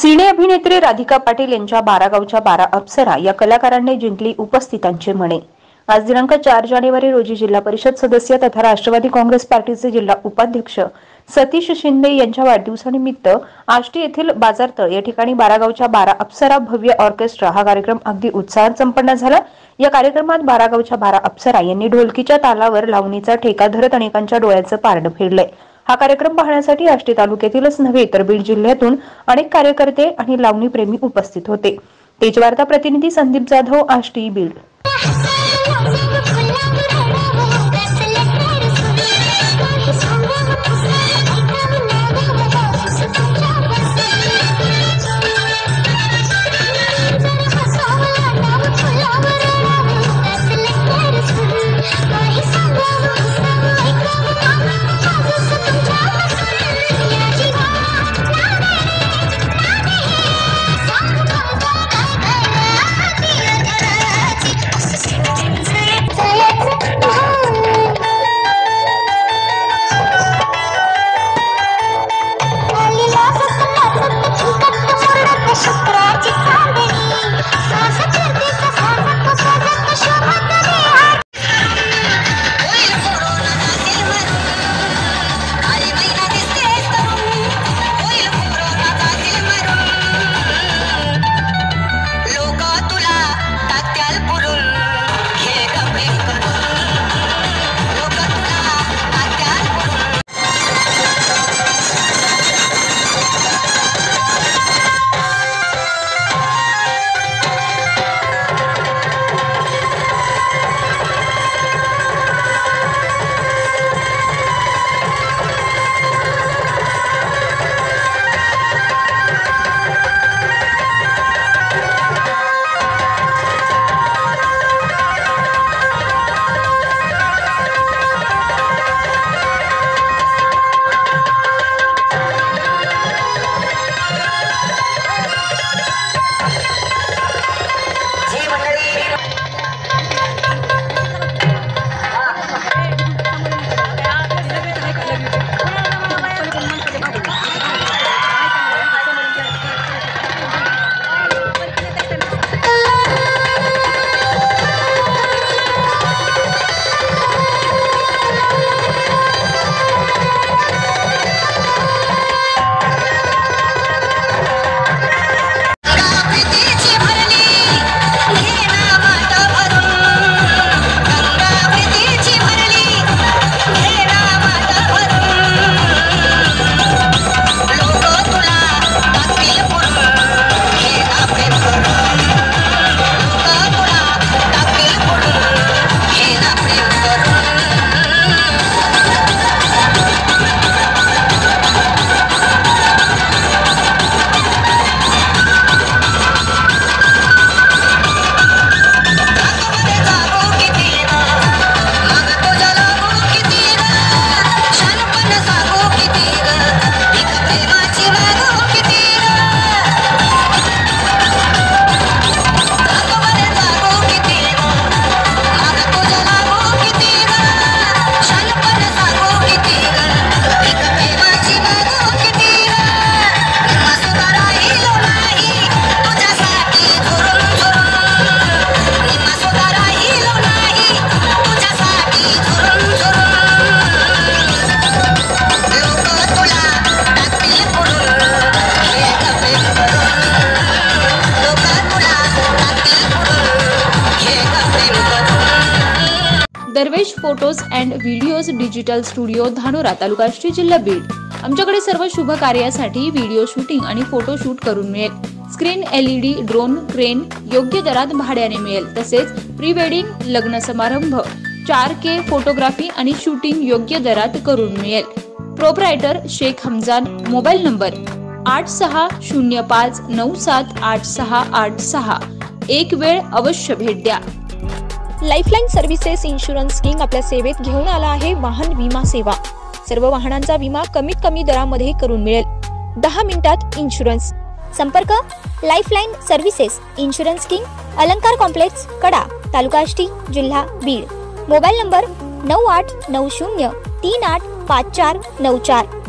सिने अभिनेत्री राधिका पाटील यांच्या बारागावच्या बारा अप्सरा या कलाकारांनी जिंकली उपस्थितांचे म्हणे. आज दिनांक चार जानेवारी रोजी जिल्हा परिषद सदस्य तथा राष्ट्रवादी काँग्रेस पार्टीचे जिल्हा उपाध्यक्ष सतीश शिंदे यांच्या वाढदिवसानिमित्त आष्टी येथील बाजारतळ या ठिकाणी बारागावच्या बारा अप्सरा भव्य ऑर्केस्ट्रा हा कार्यक्रम अगदी उत्साहात संपन्न झाला. या कार्यक्रमात बारागावच्या बारा अप्सरा यांनी ढोलकीच्या तालावर लावणीचा ठेका धरत अनेकांच्या डोळ्याचं पारडं फेडलंय हा कार्यक्रम पाहण्यासाठी आष्टी तालुक्यातीलच नव्हे तर बीड जिल्ह्यातून अनेक कार्यकर्ते आणि लावणी प्रेमी उपस्थित होते. तेजवार्ता प्रतिनिधी Sandeep Jadhav Ashti Beed. Photos and videos digital studio Dhanora taluka Shri जिल्हा बीड. आमच्याकडे सर्व शुभ कार्यासाठी व्हिडिओ शूटिंग आणि फोटो शूट करून मिळेल. स्क्रीन एलईडी ड्रोन क्रेन योग्य दरात भाड्याने मिळेल. तसेच प्री वेडिंग लग्न समारंभ चार के फोटोग्राफी आणि शूटिंग योग्य दरात करून मिळेल. Proprietor Sheikh Hamjan mobile number आठ सहा शून्य पाच नऊ सात आठ सहा आठ सहा. एक वेळ अवश्य भेट द्या. लाईफलाईन सर्व्हिसेस इन्शुरन्स किंग आपल्या सेवेत घेऊन आला आहे वाहन विमा सेवा. सर्व वाहनांचा विमा कमीत कमी दरामध्ये करून मिळेल. दहा मिनिटात इन्शुरन्स संपर्क lifeline services insurance king Alankar complex Kada taluka Ashti जिल्हा बीड. मोबाईल नंबर नऊ आठ नऊ शून्य तीन आठ पाच चार नऊ चार.